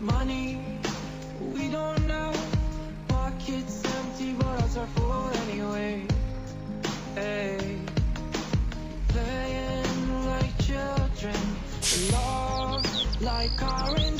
money. We don't know pockets empty but ours are full anyway. Hey playing like children love like orange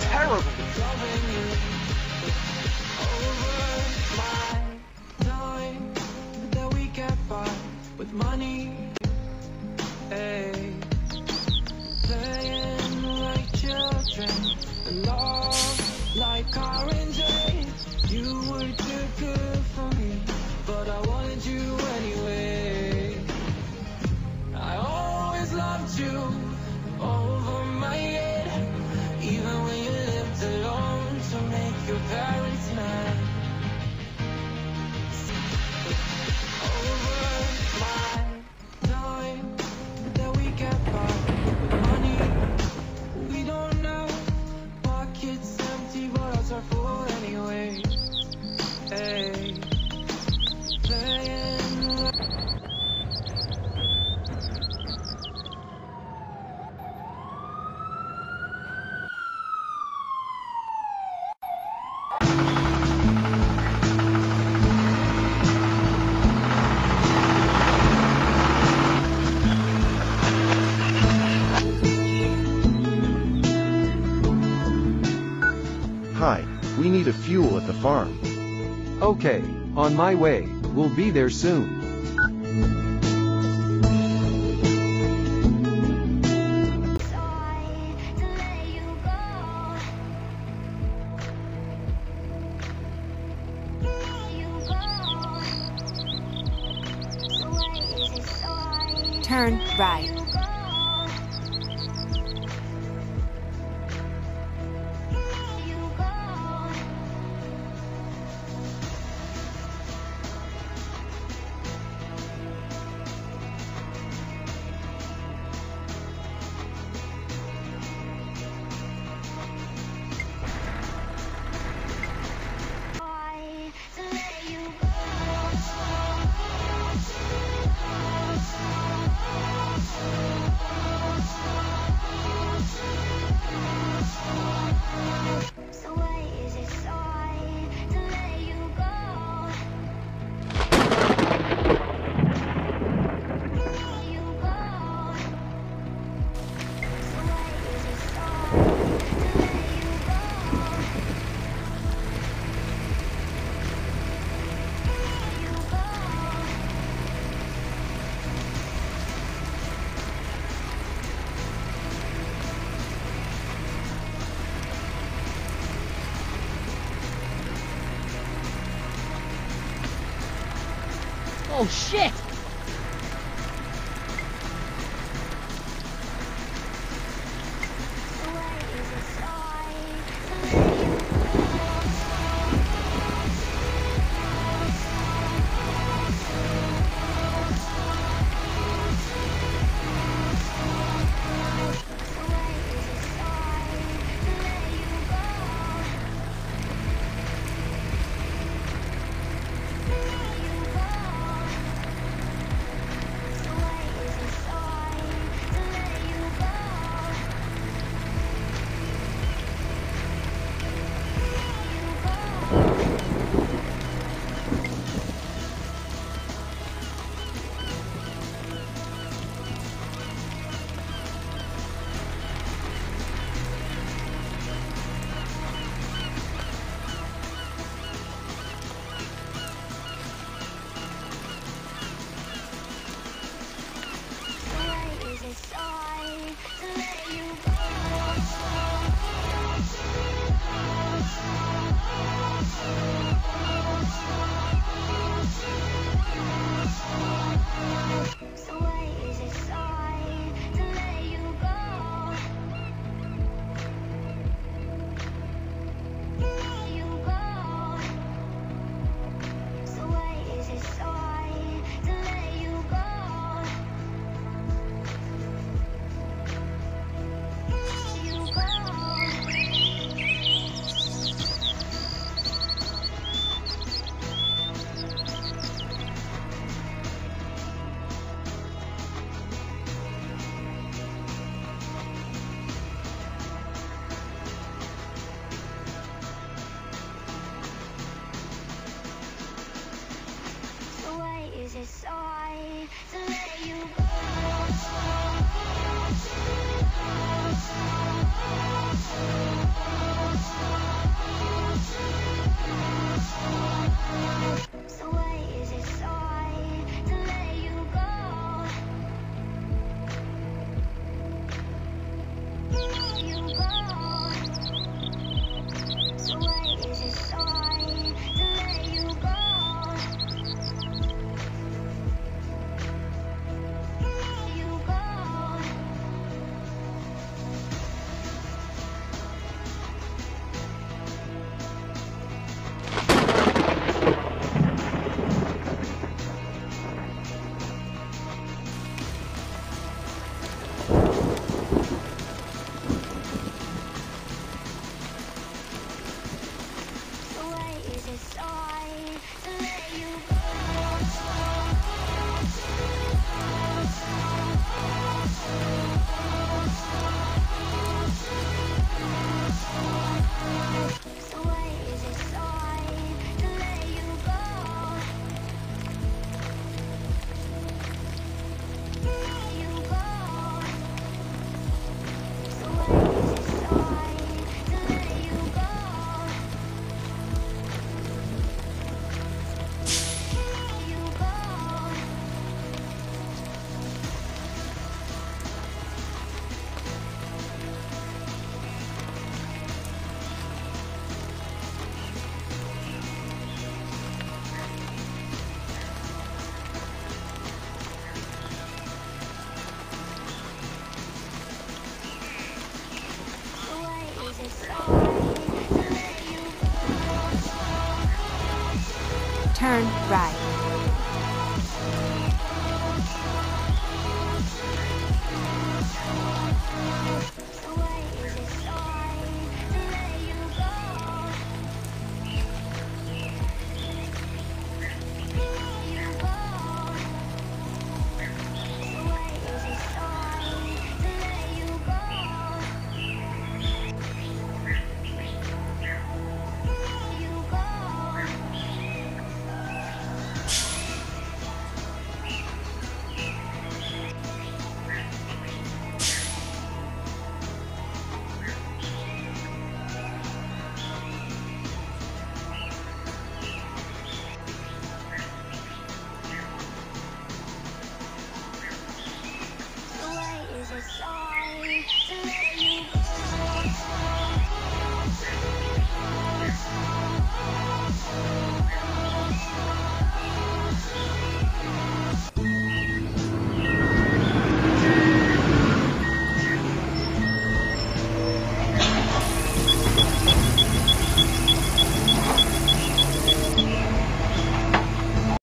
Terrible. Money, hey, playing like children, love like. You were too good for me, but I wanted you anyway. I always loved you over Paris. The fuel at the farm. Okay, on my way, we'll be there soon. Turn right. Oh shit!